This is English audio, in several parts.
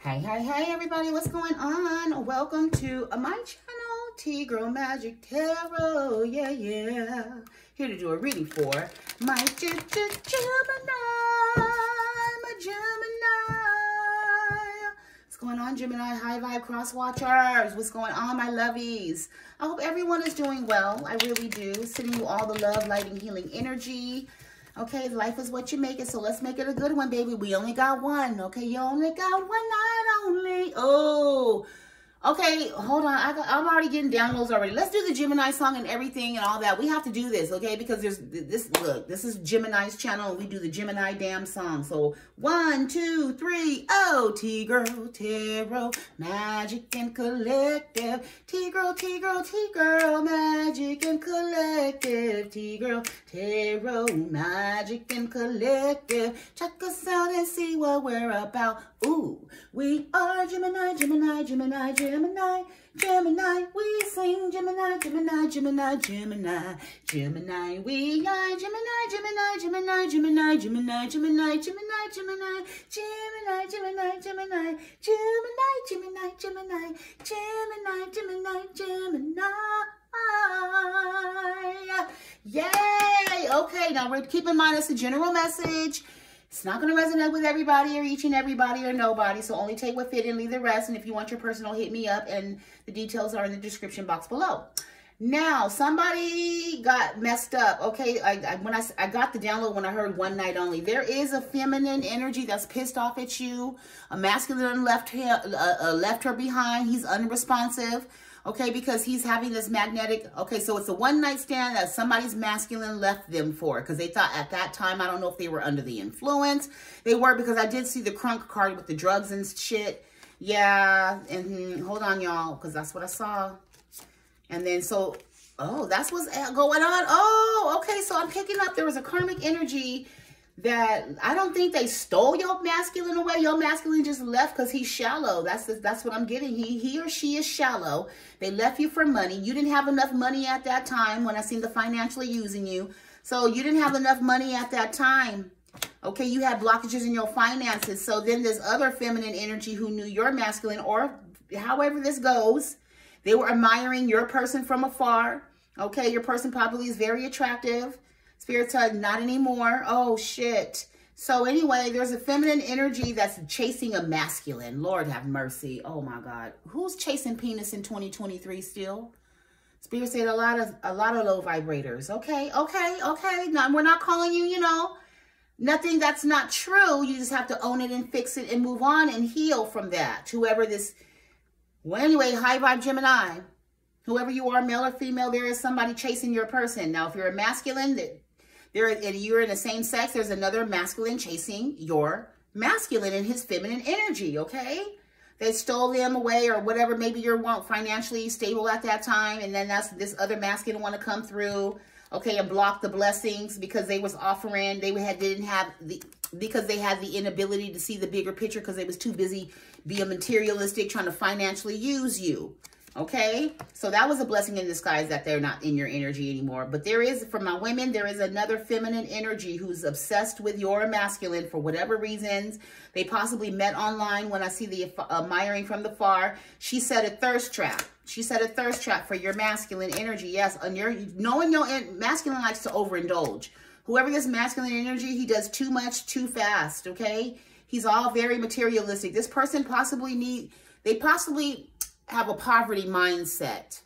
Hey, hey, hey, everybody, what's going on? Welcome to my channel, T-Girl Magic Tarot. Yeah, yeah. Here to do a reading for my Gemini, my Gemini. What's going on, Gemini? High Vibe Cross Watchers. What's going on, my lovies? I hope everyone is doing well. I really do. Sending you all the love, light, and healing energy. Okay, life is what you make it, so let's make it a good one, baby. We only got one, okay? You only got one night only. Oh, Okay, hold on. I got, I'm already getting downloads already. Let's do the Gemini song and everything and all that. We have to do this, okay? Because there's this, look, this is Gemini's channel. We do the Gemini damn song. So one, two, three, oh, T-Girl, Tarot, Magic and Collective. T-Girl, T-Girl, T-Girl, Magic and Collective. T-Girl, Tarot, Magic and Collective. Check us out and see what we're about. Ooh, we are Gemini, Gemini, Gemini, Gemini, Gemini. Gemini, we sing Gemini, Gemini, Gemini, Gemini, Gemini. We are Gemini, Gemini, Gemini, Gemini, Gemini, Gemini, Gemini, Gemini, Gemini, Gemini, Gemini, Gemini, Gemini, Gemini, Gemini, Gemini, Gemini. Yay! Okay, now we're keep in mind it's a general message. It's not going to resonate with everybody or each and everybody or nobody. So only take what fit and leave the rest. And if you want your personal, hit me up. And the details are in the description box below. Now, somebody got messed up. Okay, I, I, when I, I got the download when I heard one night only. There is a feminine energy that's pissed off at you. A masculine left, uh, uh, left her behind. He's unresponsive okay, because he's having this magnetic, okay, so it's a one night stand that somebody's masculine left them for because they thought at that time, I don't know if they were under the influence. They were because I did see the crunk card with the drugs and shit. Yeah, and hold on, y'all, because that's what I saw. And then so, oh, that's what's going on. Oh, okay, so I'm picking up, there was a karmic energy that I don't think they stole your masculine away. Your masculine just left because he's shallow. That's the, that's what I'm getting. He he or she is shallow. They left you for money. You didn't have enough money at that time when I seen the financially using you. So you didn't have enough money at that time. Okay, you had blockages in your finances. So then there's other feminine energy who knew your masculine or however this goes. They were admiring your person from afar. Okay, your person probably is very attractive Spirit said, not anymore. Oh, shit. So anyway, there's a feminine energy that's chasing a masculine. Lord have mercy. Oh my God. Who's chasing penis in 2023 still? Spirit said a lot of a lot of low vibrators. Okay, okay, okay. Now we're not calling you, you know, nothing that's not true. You just have to own it and fix it and move on and heal from that. Whoever this well anyway, high vibe Gemini. Whoever you are, male or female, there is somebody chasing your person. Now, if you're a masculine, that there, and you're in the same sex, there's another masculine chasing your masculine and his feminine energy, okay? They stole them away or whatever. Maybe you're financially stable at that time, and then that's this other masculine want to come through, okay, and block the blessings because they was offering. They had didn't have the because they had the inability to see the bigger picture because they was too busy being materialistic, trying to financially use you. Okay, so that was a blessing in disguise that they're not in your energy anymore. But there is, for my women, there is another feminine energy who's obsessed with your masculine for whatever reasons. They possibly met online when I see the admiring from the far. She set a thirst trap. She set a thirst trap for your masculine energy. Yes, and your knowing your masculine likes to overindulge. Whoever this masculine energy, he does too much too fast, okay? He's all very materialistic. This person possibly need, they possibly have a poverty mindset.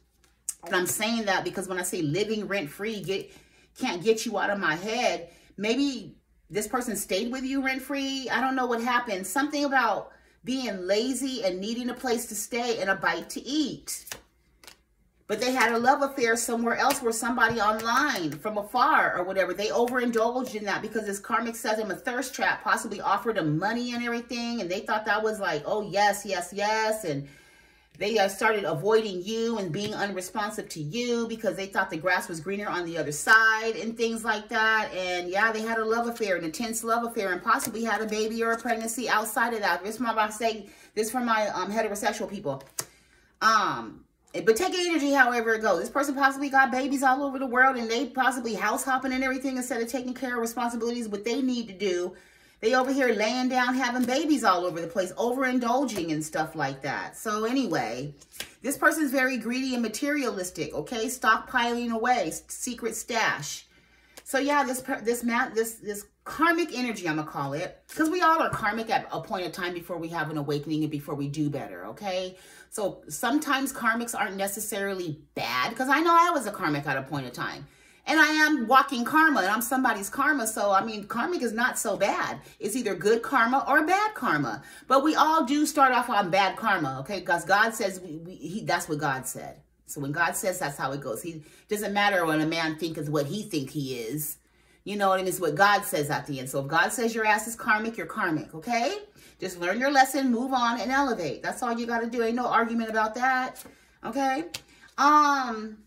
And I'm saying that because when I say living rent-free, get can't get you out of my head, maybe this person stayed with you rent-free. I don't know what happened. Something about being lazy and needing a place to stay and a bite to eat. But they had a love affair somewhere else where somebody online from afar or whatever. They overindulged in that because this karmic set them a thirst trap, possibly offered them money and everything. And they thought that was like, oh, yes, yes, yes. And they uh, started avoiding you and being unresponsive to you because they thought the grass was greener on the other side and things like that. And yeah, they had a love affair, an intense love affair, and possibly had a baby or a pregnancy outside of that. This from my say this for my um, heterosexual people. Um, but take energy however it goes. This person possibly got babies all over the world and they possibly house hopping and everything instead of taking care of responsibilities, what they need to do They over here laying down, having babies all over the place, overindulging and stuff like that. So anyway, this person's very greedy and materialistic, okay? Stockpiling away, secret stash. So yeah, this this this this karmic energy, I'm gonna call it, because we all are karmic at a point of time before we have an awakening and before we do better, okay? So sometimes karmics aren't necessarily bad, because I know I was a karmic at a point of time. And I am walking karma, and I'm somebody's karma. So, I mean, karmic is not so bad. It's either good karma or bad karma. But we all do start off on bad karma, okay? Because God says, we, we, he, that's what God said. So when God says that's how it goes. He doesn't matter when a man think is what he think he is. You know what I mean? It's what God says at the end. So if God says your ass is karmic, you're karmic, okay? Just learn your lesson, move on, and elevate. That's all you got to do. Ain't no argument about that, okay? Um,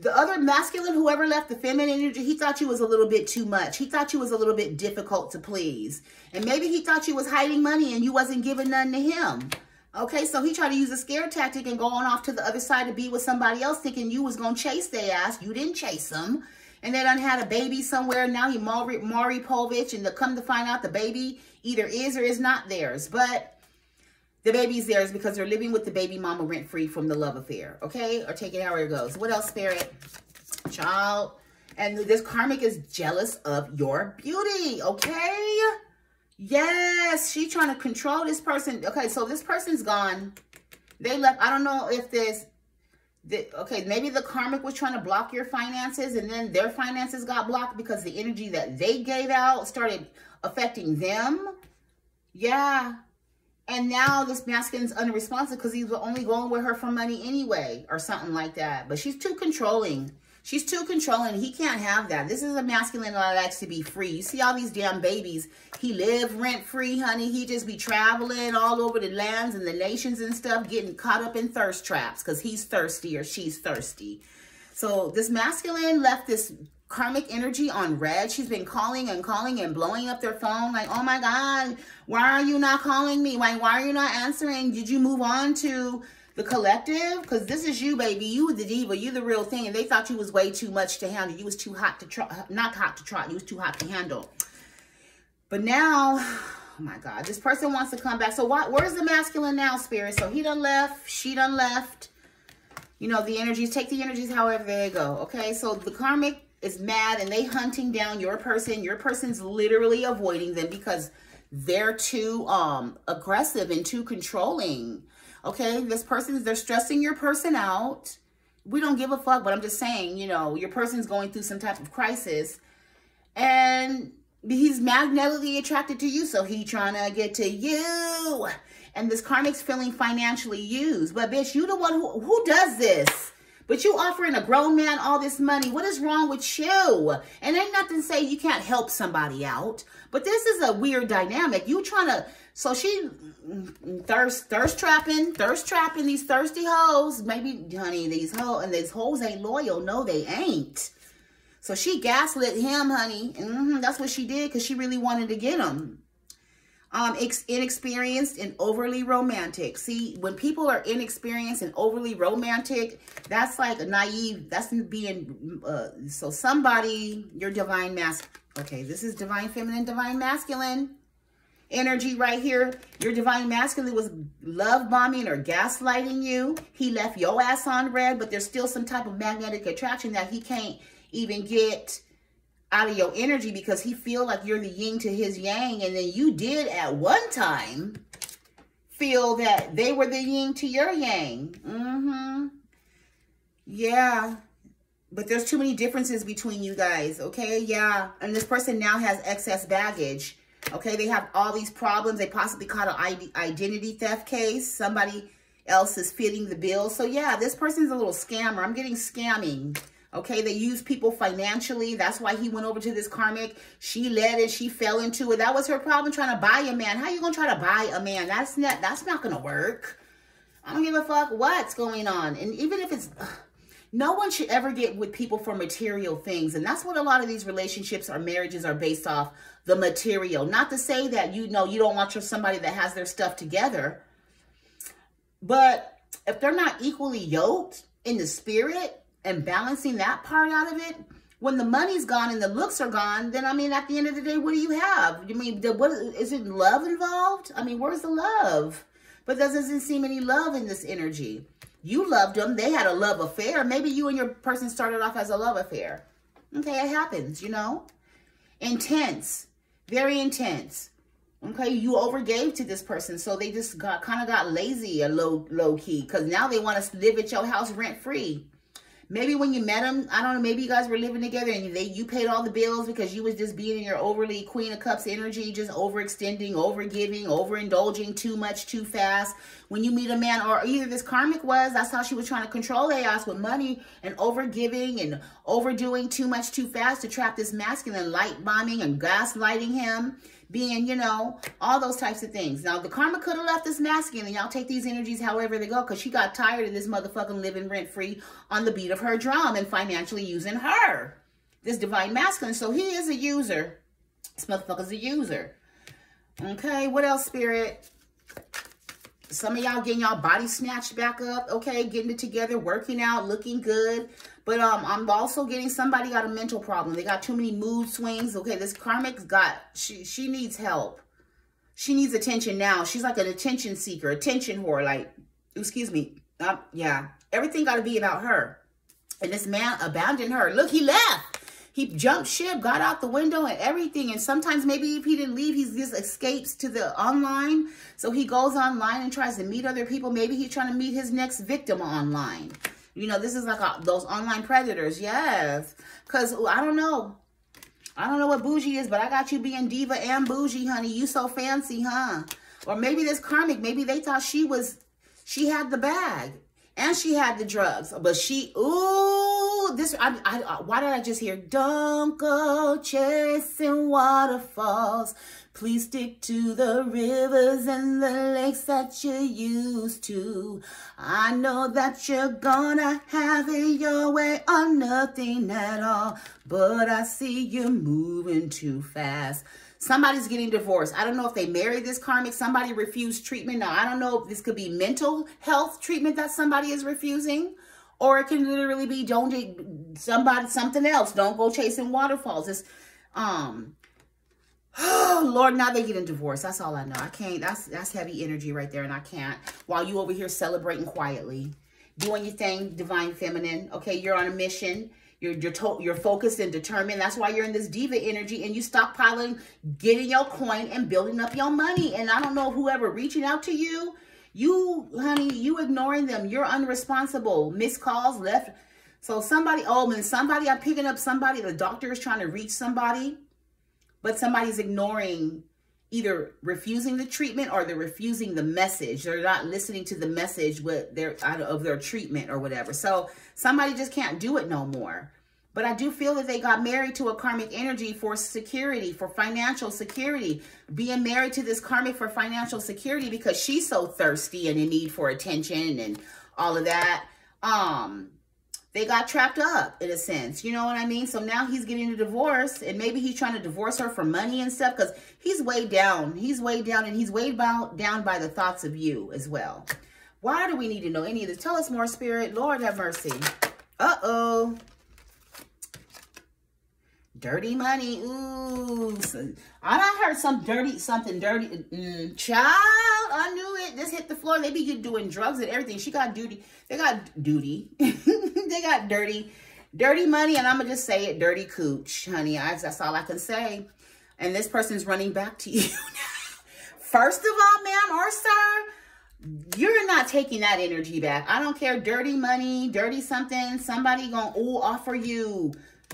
the other masculine, whoever left the feminine energy, he thought you was a little bit too much. He thought you was a little bit difficult to please. And maybe he thought you was hiding money and you wasn't giving none to him. Okay, so he tried to use a scare tactic and go on off to the other side to be with somebody else thinking you was going to chase their ass. You didn't chase them. And they done had a baby somewhere. Now he Maury, Maury Povich. And to come to find out the baby either is or is not theirs. But the baby's theirs because they're living with the baby mama rent-free from the love affair. Okay? Or take it however it goes. What else, Spirit? Child. And this karmic is jealous of your beauty. Okay? Yes. She trying to control this person. Okay, so this person's gone. They left. I don't know if this the, okay, maybe the karmic was trying to block your finances and then their finances got blocked because the energy that they gave out started affecting them. Yeah. And now this masculine's unresponsive because he's only going with her for money anyway or something like that. But she's too controlling. She's too controlling. He can't have that. This is a masculine that likes to be free. You see all these damn babies. He live rent-free, honey. He just be traveling all over the lands and the nations and stuff, getting caught up in thirst traps because he's thirsty or she's thirsty. So this masculine left this karmic energy on red. She's been calling and calling and blowing up their phone like, oh my God, why are you not calling me? Why, why are you not answering? Did you move on to the collective, because this is you, baby. You the diva. You the real thing. And they thought you was way too much to handle. You was too hot to try. Not hot to try. You was too hot to handle. But now, oh my God, this person wants to come back. So what? Where's the masculine now, spirit? So he done left. She done left. You know, the energies, take the energies however they go. Okay, so the karmic is mad and they hunting down your person. Your person's literally avoiding them because they're too um aggressive and too controlling. Okay, this person, they're stressing your person out. We don't give a fuck, but I'm just saying, you know, your person's going through some type of crisis. And he's magnetically attracted to you, so he trying to get to you. And this karmic's feeling financially used. But bitch, you the one who, who does this? But you offering a grown man all this money. What is wrong with you? And ain't nothing say you can't help somebody out. But this is a weird dynamic. You trying to so she thirst thirst trapping, thirst trapping these thirsty hoes. Maybe, honey, these hoes and these hoes ain't loyal. No, they ain't. So she gaslit him, honey. Mm -hmm, that's what she did because she really wanted to get him. Um, inexperienced and overly romantic. See, when people are inexperienced and overly romantic, that's like a naive. That's being, uh, so somebody, your divine mask. Okay, this is divine feminine, divine masculine energy right here. Your divine masculine was love bombing or gaslighting you. He left your ass on red, but there's still some type of magnetic attraction that he can't even get out of your energy because he feel like you're the yin to his yang. And then you did at one time feel that they were the yin to your yang. Mm-hmm. Yeah. But there's too many differences between you guys, okay? Yeah. And this person now has excess baggage Okay, they have all these problems. They possibly caught an identity theft case. Somebody else is fitting the bill. So yeah, this person's a little scammer. I'm getting scamming. Okay, they use people financially. That's why he went over to this karmic. She led it. She fell into it. That was her problem trying to buy a man. How you going to try to buy a man? That's not, that's not going to work. I don't give a fuck what's going on. And even if it's... Ugh, no one should ever get with people for material things. And that's what a lot of these relationships or marriages are based off, the material. Not to say that, you know, you don't want your somebody that has their stuff together. But if they're not equally yoked in the spirit and balancing that part out of it, when the money's gone and the looks are gone, then I mean, at the end of the day, what do you have? I mean, the, what is it love involved? I mean, where's the love? But there doesn't seem any love in this energy. You loved them. They had a love affair. Maybe you and your person started off as a love affair. Okay, it happens, you know. Intense. Very intense. Okay, you overgave to this person, so they just got kind of got lazy, a low low key, because now they want to live at your house rent free. Maybe when you met him, I don't know, maybe you guys were living together and they you paid all the bills because you was just being in your overly Queen of Cups energy, just overextending, overgiving, overindulging too much too fast. When you meet a man, or either this karmic was, that's how she was trying to control Eos with money and overgiving and overdoing too much too fast to trap this masculine light bombing and gaslighting him being, you know, all those types of things. Now, the karma could have left this masculine, and y'all take these energies however they go, because she got tired of this motherfucking living rent-free on the beat of her drum and financially using her. This divine masculine. So he is a user. This motherfucker's a user. Okay, what else, Spirit? Some of y'all getting y'all body snatched back up, okay? Getting it together, working out, looking good. But um, I'm also getting somebody got a mental problem. They got too many mood swings. Okay, this karmic's got, she, she needs help. She needs attention now. She's like an attention seeker, attention whore. Like, excuse me. Uh, yeah, everything got to be about her. And this man abandoned her. Look, he left. He jumped ship, got out the window and everything. And sometimes maybe if he didn't leave, he just escapes to the online. So he goes online and tries to meet other people. Maybe he's trying to meet his next victim online. You know, this is like a, those online predators. Yes. Because I don't know. I don't know what bougie is, but I got you being diva and bougie, honey. You so fancy, huh? Or maybe this karmic, maybe they thought she was, she had the bag and she had the drugs, but she, ooh, this, I, I, why did I just hear, don't go chasing waterfalls. Please stick to the rivers and the lakes that you used to. I know that you're gonna have it your way or nothing at all, but I see you moving too fast. Somebody's getting divorced. I don't know if they married this karmic. Somebody refused treatment. Now, I don't know if this could be mental health treatment that somebody is refusing. Or it can literally be don't somebody something else. Don't go chasing waterfalls. It's um Oh Lord, now they getting divorced. That's all I know. I can't. That's that's heavy energy right there, and I can't. While you over here celebrating quietly, doing your thing, divine feminine. Okay, you're on a mission. You're you're you're focused and determined. That's why you're in this diva energy and you stockpiling, getting your coin and building up your money. And I don't know whoever reaching out to you, you honey, you ignoring them. You're unresponsible. Missed calls left. So somebody, oh man, somebody I'm picking up somebody. The doctor is trying to reach somebody, but somebody's ignoring either refusing the treatment or they're refusing the message. They're not listening to the message with their out of their treatment or whatever. So somebody just can't do it no more. But I do feel that they got married to a karmic energy for security, for financial security. Being married to this karmic for financial security because she's so thirsty and in need for attention and all of that. Um, they got trapped up in a sense. You know what I mean? So now he's getting a divorce and maybe he's trying to divorce her for money and stuff because he's weighed down. He's weighed down and he's weighed down by the thoughts of you as well. Why do we need to know any of this? Tell us more, Spirit. Lord have mercy. Uh-oh. Dirty money. Ooh. I done heard some dirty, something dirty. Mm, child, I knew it. This hit the floor. They be doing drugs and everything. She got duty. They got duty. they got dirty, dirty money. And I'm going to just say it, dirty cooch, honey. I, that's all I can say. And this person's running back to you. First of all, ma'am or sir, you're not taking that energy back. I don't care. Dirty money, dirty something. Somebody going to offer you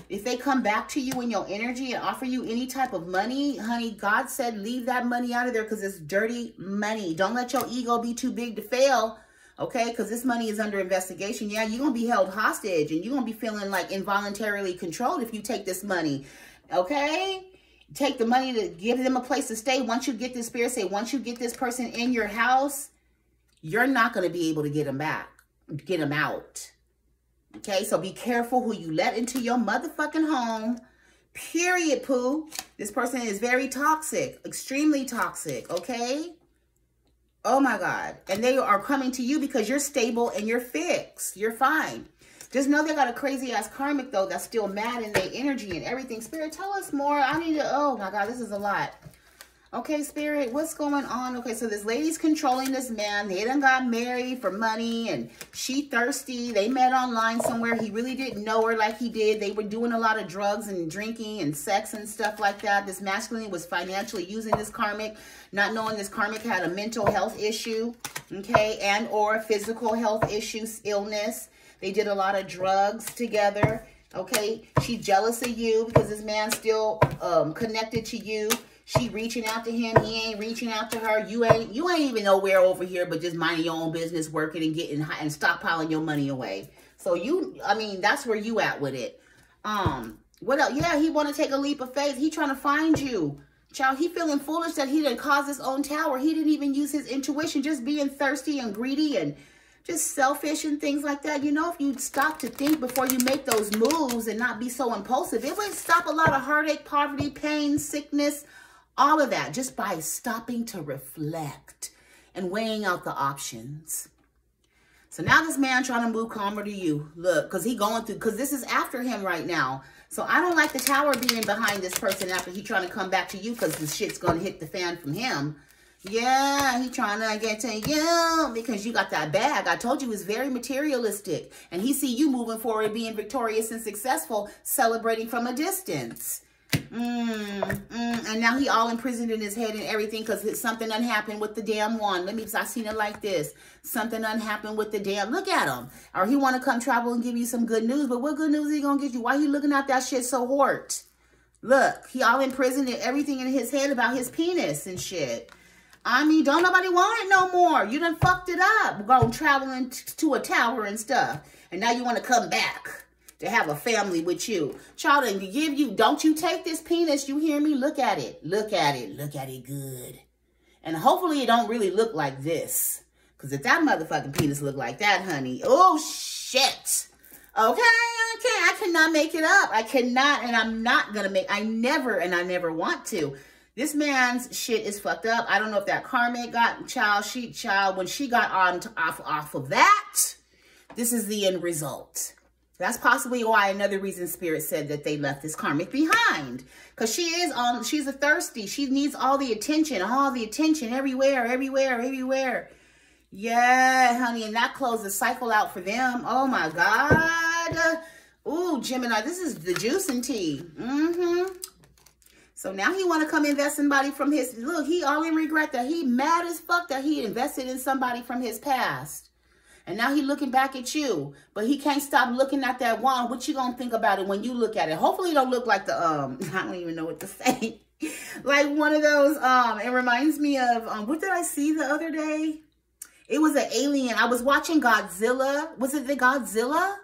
if they come back to you in your energy and offer you any type of money, honey, God said leave that money out of there because it's dirty money. Don't let your ego be too big to fail, okay? Because this money is under investigation. Yeah, you're going to be held hostage and you're going to be feeling like involuntarily controlled if you take this money, okay? Take the money to give them a place to stay. Once you get this spirit, say, once you get this person in your house, you're not going to be able to get them back, get them out. Okay, so be careful who you let into your motherfucking home. Period, poo. This person is very toxic, extremely toxic, okay? Oh my God. And they are coming to you because you're stable and you're fixed. You're fine. Just know they got a crazy ass karmic though that's still mad in their energy and everything. Spirit, tell us more. I need to, oh my God, this is a lot. Okay, Spirit, what's going on? Okay, so this lady's controlling this man. They done got married for money and she thirsty. They met online somewhere. He really didn't know her like he did. They were doing a lot of drugs and drinking and sex and stuff like that. This masculine was financially using this karmic, not knowing this karmic had a mental health issue, okay, and or physical health issues, illness. They did a lot of drugs together, okay? She's jealous of you because this man's still um, connected to you she reaching out to him. He ain't reaching out to her. You ain't you ain't even nowhere over here, but just minding your own business, working and getting high and stockpiling your money away. So you, I mean, that's where you at with it. Um, what else? Yeah, he want to take a leap of faith. He trying to find you. Child, he feeling foolish that he didn't cause his own tower. He didn't even use his intuition, just being thirsty and greedy and just selfish and things like that. You know, if you'd stop to think before you make those moves and not be so impulsive, it would stop a lot of heartache, poverty, pain, sickness, all of that just by stopping to reflect and weighing out the options. So now this man trying to move calmer to you. Look, because he going through, because this is after him right now. So I don't like the tower being behind this person after he trying to come back to you because the shit's going to hit the fan from him. Yeah, he trying to get to you because you got that bag. I told you it's very materialistic. And he see you moving forward, being victorious and successful, celebrating from a distance. Mm, mm, and now he all imprisoned in his head and everything because something unhappened with the damn one. Let me, I seen it like this. Something unhappened with the damn, look at him. Or he want to come travel and give you some good news. But what good news he going to get you? Why you looking at that shit so hurt? Look, he all imprisoned everything in his head about his penis and shit. I mean, don't nobody want it no more. You done fucked it up. Going traveling to a tower and stuff. And now you want to come back to have a family with you. Child, and give you, don't you take this penis, you hear me? Look at it. Look at it. Look at it good. And hopefully it don't really look like this. Because if that motherfucking penis look like that, honey, oh, shit. Okay, okay, I cannot make it up. I cannot, and I'm not going to make, I never, and I never want to. This man's shit is fucked up. I don't know if that karmic got child, she child, when she got on to, off, off of that, this is the end result. That's possibly why another reason Spirit said that they left this karmic behind. Because she is on, she's a thirsty. She needs all the attention, all the attention everywhere, everywhere, everywhere. Yeah, honey, and that closed the cycle out for them. Oh my God. Ooh, Gemini, this is the juicing tea. Mm-hmm. So now he want to come invest somebody from his, look, he all in regret that he mad as fuck that he invested in somebody from his past. And now he looking back at you, but he can't stop looking at that wand. What you gonna think about it when you look at it? Hopefully it don't look like the, um, I don't even know what to say. like one of those, um, it reminds me of, um, what did I see the other day? It was an alien. I was watching Godzilla. Was it the Godzilla?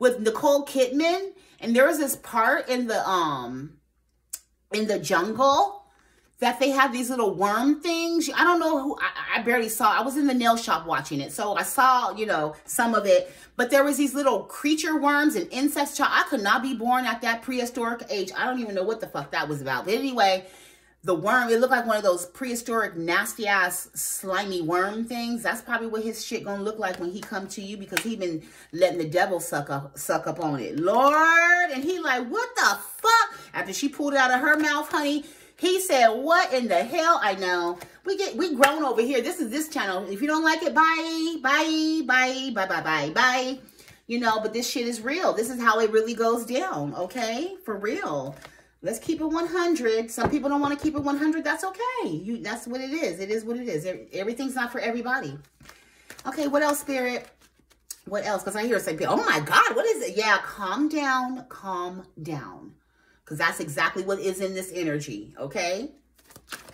With Nicole Kidman. And there was this part in the, um, in the jungle that they have these little worm things. I don't know who, I, I, barely saw, I was in the nail shop watching it. So I saw, you know, some of it, but there was these little creature worms and insects. Child, I could not be born at that prehistoric age. I don't even know what the fuck that was about. But anyway, the worm, it looked like one of those prehistoric nasty ass slimy worm things. That's probably what his shit gonna look like when he come to you because he been letting the devil suck up, suck up on it. Lord, and he like, what the fuck? After she pulled it out of her mouth, honey, he said, what in the hell? I know. We get we grown over here. This is this channel. If you don't like it, bye, bye, bye, bye, bye, bye, bye. You know, but this shit is real. This is how it really goes down, okay? For real. Let's keep it 100. Some people don't want to keep it 100. That's okay. You That's what it is. It is what it is. Everything's not for everybody. Okay, what else, Spirit? What else? Because I hear say, oh my God, what is it? Yeah, calm down, calm down. Because that's exactly what is in this energy, okay?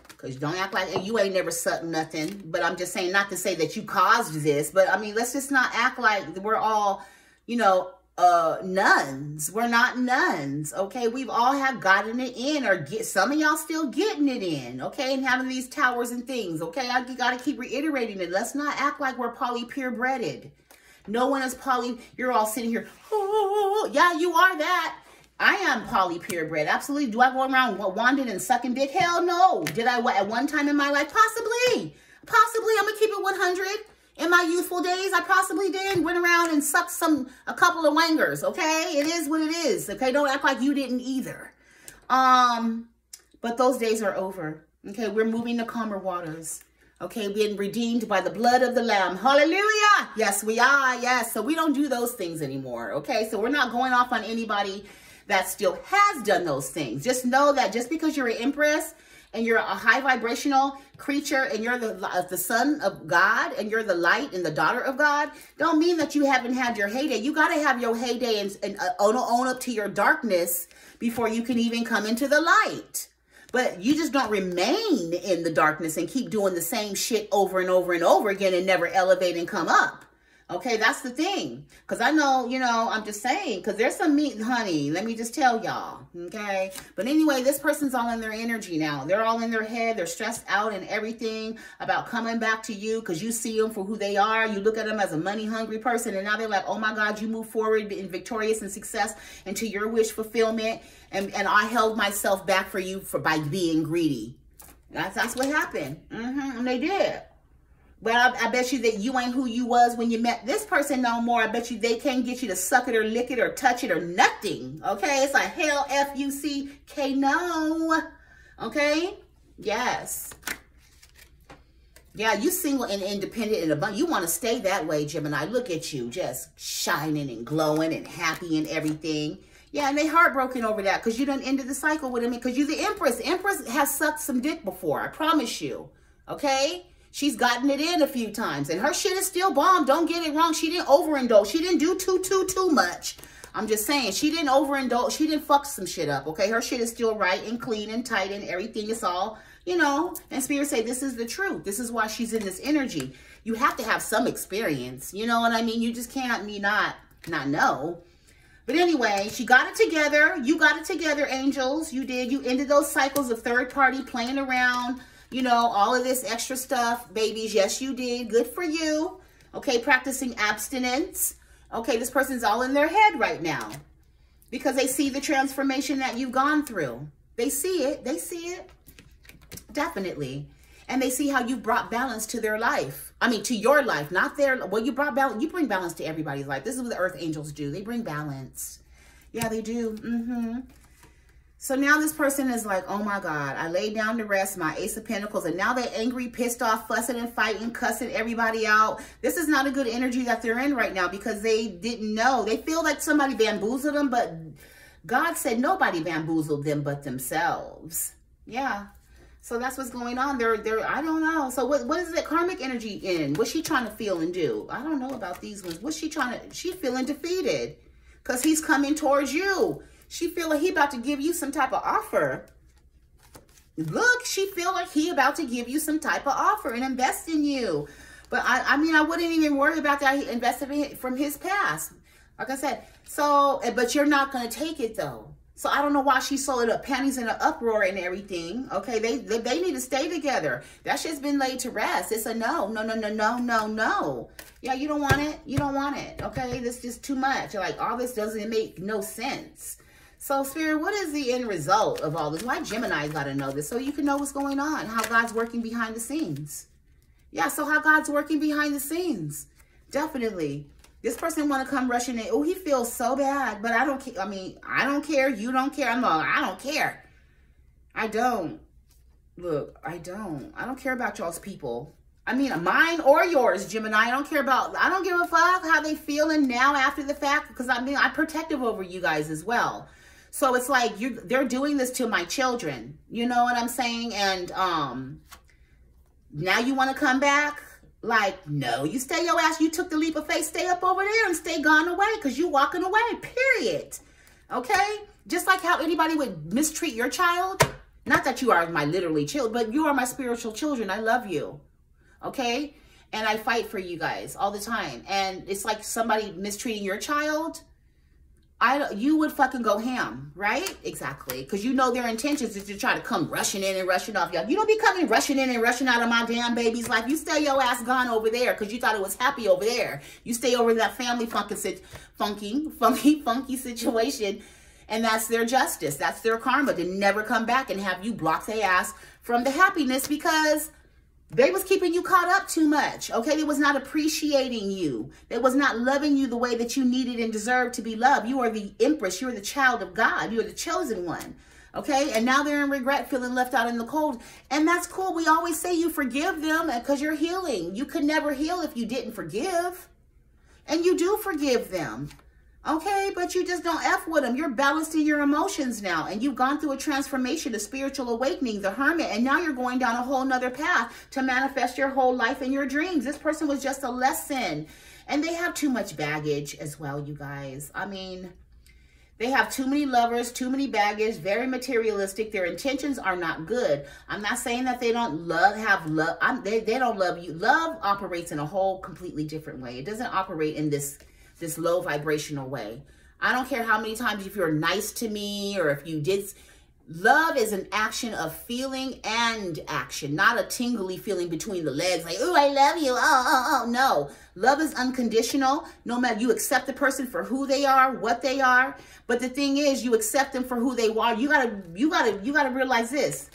Because don't act like you ain't never sucked nothing. But I'm just saying, not to say that you caused this. But, I mean, let's just not act like we're all, you know, uh nuns we're not nuns okay we've all have gotten it in or get some of y'all still getting it in okay and having these towers and things okay i gotta keep reiterating it let's not act like we're poly purebreded no one is poly you're all sitting here oh yeah you are that I am poly purebred. Absolutely. Do I go around wandering and sucking dick? Hell no. Did I at one time in my life? Possibly. Possibly. I'm going to keep it 100. In my youthful days, I possibly did. Went around and sucked some, a couple of wangers, okay? It is what it is, okay? Don't act like you didn't either. Um, but those days are over, okay? We're moving to calmer waters. Okay, being redeemed by the blood of the Lamb. Hallelujah. Yes, we are. Yes. So we don't do those things anymore. Okay, so we're not going off on anybody that still has done those things. Just know that just because you're an empress and you're a high vibrational creature and you're the, uh, the son of God and you're the light and the daughter of God, don't mean that you haven't had your heyday. You got to have your heyday and, and uh, own, own up to your darkness before you can even come into the light. But you just don't remain in the darkness and keep doing the same shit over and over and over again and never elevate and come up. Okay, that's the thing. Because I know, you know, I'm just saying, because there's some meat, and honey. Let me just tell y'all. Okay. But anyway, this person's all in their energy now. They're all in their head. They're stressed out and everything about coming back to you because you see them for who they are. You look at them as a money hungry person. And now they're like, oh my God, you move forward in victorious and success into your wish fulfillment. And, and I held myself back for you for by being greedy. That's, that's what happened. Mm -hmm, and they did. Well, I, I, bet you that you ain't who you was when you met this person no more. I bet you they can't get you to suck it or lick it or touch it or nothing. Okay? It's like hell F-U-C-K no. Okay? Yes. Yeah, you single and independent and abundant. You want to stay that way, Gemini. Look at you, just shining and glowing and happy and everything. Yeah, and they heartbroken over that because you done ended the cycle with him because you're the Empress. Empress has sucked some dick before, I promise you. Okay? She's gotten it in a few times. And her shit is still bomb. Don't get it wrong. She didn't overindulge. She didn't do too, too, too much. I'm just saying, she didn't overindulge. She didn't fuck some shit up, okay? Her shit is still right and clean and tight and everything is all, you know. And Spirit say, this is the truth. This is why she's in this energy. You have to have some experience. You know what I mean? You just can't me not, not know. But anyway, she got it together. You got it together, angels. You did. You ended those cycles of third party playing around, you know, all of this extra stuff, babies. Yes, you did. Good for you. Okay, practicing abstinence. Okay, this person's all in their head right now because they see the transformation that you've gone through. They see it. They see it. Definitely. And they see how you brought balance to their life. I mean, to your life, not their, well, you brought balance. You bring balance to everybody's life. This is what the earth angels do. They bring balance. Yeah, they do. Mm-hmm. So now this person is like, oh my God, I laid down to rest my Ace of Pentacles. And now they're angry, pissed off, fussing and fighting, cussing everybody out. This is not a good energy that they're in right now because they didn't know. They feel like somebody bamboozled them, but God said nobody bamboozled them but themselves. Yeah. So that's what's going on. They're, they're, I don't know. So what, what is that karmic energy in? What's she trying to feel and do? I don't know about these ones. What's she trying to, she feeling defeated because he's coming towards you. She feel like he about to give you some type of offer. Look, she feel like he about to give you some type of offer and invest in you. But I, I mean, I wouldn't even worry about that. He invested from his past. Like I said, so, eh, but you're not going to take it though. So I don't know why she sold it up panties in an uproar and everything. Okay, they, they, they need to stay together. That shit's been laid to rest. It's a no, no, no, no, no, no, no. Yeah, you don't want it. You don't want it. Okay, this is just too much. Like all this doesn't make no sense. So, Spirit, what is the end result of all this? Why Gemini's got to know this? So you can know what's going on, how God's working behind the scenes. Yeah, so how God's working behind the scenes. Definitely. This person want to come rushing in. Oh, he feels so bad, but I don't care. I mean, I don't care. You don't care. I'm like, I don't care. I don't. Look, I don't. I don't care about y'all's people. I mean, mine or yours, Gemini. I don't care about, I don't give a fuck how they feeling now after the fact because I mean, I'm protective over you guys as well. So it's like you they're doing this to my children. You know what I'm saying? And um now you want to come back? Like, no, you stay your ass. You took the leap of faith. Stay up over there and stay gone away because you walking away, period. Okay? Just like how anybody would mistreat your child. Not that you are my literally child, but you are my spiritual children. I love you. Okay? And I fight for you guys all the time. And it's like somebody mistreating your child I you would fucking go ham, right? Exactly. Because you know their intentions is to try to come rushing in and rushing off y'all. You don't be coming rushing in and rushing out of my damn baby's life. You stay your ass gone over there because you thought it was happy over there. You stay over that family funky, funky, funky, funky situation. And that's their justice. That's their karma to never come back and have you block their ass from the happiness because They was keeping you caught up too much, okay? They was not appreciating you. They was not loving you the way that you needed and deserved to be loved. You are the empress. You are the child of God. You are the chosen one, okay? And now they're in regret, feeling left out in the cold. And that's cool. We always say you forgive them because you're healing. You could never heal if you didn't forgive. And you do forgive them. Okay, but you just don't F with them. You're balancing your emotions now. And you've gone through a transformation, a spiritual awakening, the hermit. And now you're going down a whole nother path to manifest your whole life and your dreams. This person was just a lesson. And they have too much baggage as well, you guys. I mean, they have too many lovers, too many baggage, very materialistic. Their intentions are not good. I'm not saying that they don't love, have love. I'm, they, they don't love you. Love operates in a whole completely different way. It doesn't operate in this this low vibrational way. I don't care how many times if you're nice to me or if you did. Love is an action of feeling and action, not a tingly feeling between the legs like, oh, I love you. Oh, oh, oh. No. Love is unconditional. No matter you accept the person for who they are, what they are. But the thing is, you accept them for who they are. You gotta, you gotta, you gotta realize this.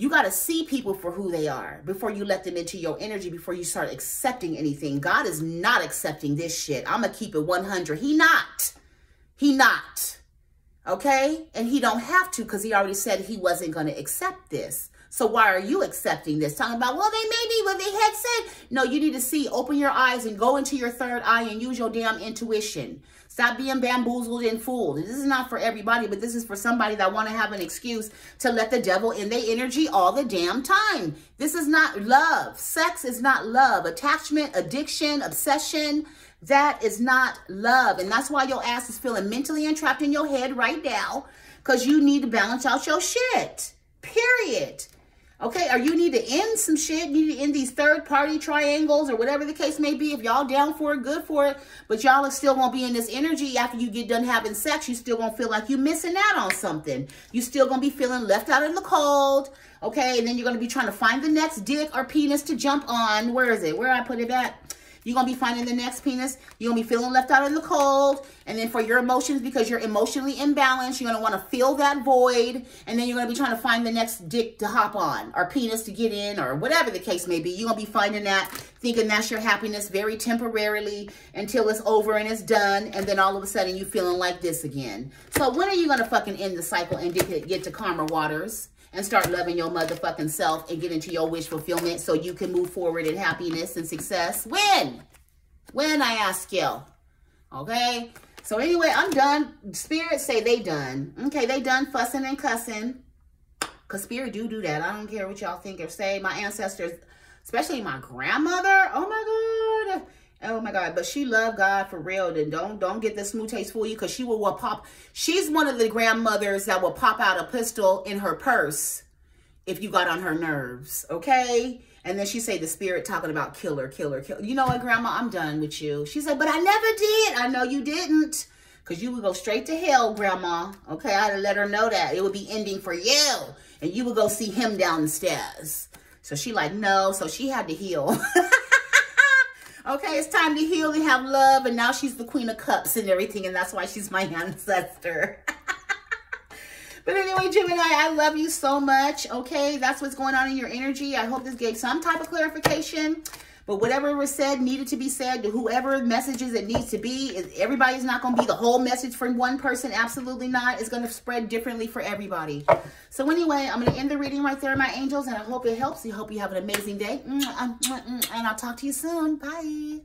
You got to see people for who they are before you let them into your energy, before you start accepting anything. God is not accepting this shit. I'm going to keep it 100. He not. He not. Okay? And he don't have to because he already said he wasn't going to accept this. So why are you accepting this? Talking about, well, they maybe what they had said. No, you need to see, open your eyes and go into your third eye and use your damn intuition. Stop being bamboozled and fooled. This is not for everybody, but this is for somebody that want to have an excuse to let the devil in their energy all the damn time. This is not love. Sex is not love. Attachment, addiction, obsession, that is not love. And that's why your ass is feeling mentally entrapped in your head right now because you need to balance out your shit. Period. Okay, or you need to end some shit. You need to end these third party triangles or whatever the case may be. If y'all down for it, good for it. But y'all are still gonna be in this energy after you get done having sex. You still gonna feel like you're missing out on something. You still gonna be feeling left out in the cold. Okay, and then you're gonna be trying to find the next dick or penis to jump on. Where is it? Where I put it at? You're going to be finding the next penis. You're going to be feeling left out in the cold. And then for your emotions, because you're emotionally imbalanced, you're going to want to fill that void. And then you're going to be trying to find the next dick to hop on or penis to get in or whatever the case may be. You're going to be finding that, thinking that's your happiness very temporarily until it's over and it's done. And then all of a sudden you feeling like this again. So when are you going to fucking end the cycle and get, get to calmer waters? And start loving your motherfucking self and get into your wish fulfillment so you can move forward in happiness and success. When? When, I ask you. Okay? So anyway, I'm done. Spirits say they done. Okay, they done fussing and cussing. Because spirit do do that. I don't care what y'all think or say. My ancestors, especially my grandmother. Oh my God. Oh my God, but she loved God for real. Then don't don't get the smooth taste for you because she will, will pop. She's one of the grandmothers that will pop out a pistol in her purse if you got on her nerves, okay? And then she say the spirit talking about killer, killer, killer. You know what, Grandma? I'm done with you. She said, but I never did. I know you didn't. Because you would go straight to hell, Grandma. Okay, I had to let her know that. It would be ending for you. And you would go see him down the stairs. So she like, no. So she had to heal. Okay, it's time to heal and have love. And now she's the queen of cups and everything. And that's why she's my ancestor. but anyway, Gemini, I love you so much. Okay, that's what's going on in your energy. I hope this gave some type of clarification. But whatever was said needed to be said to whoever messages it needs to be. Everybody's not going to be the whole message for one person. Absolutely not. It's going to spread differently for everybody. So anyway, I'm going to end the reading right there, my angels. And I hope it helps. I hope you have an amazing day. And I'll talk to you soon. Bye.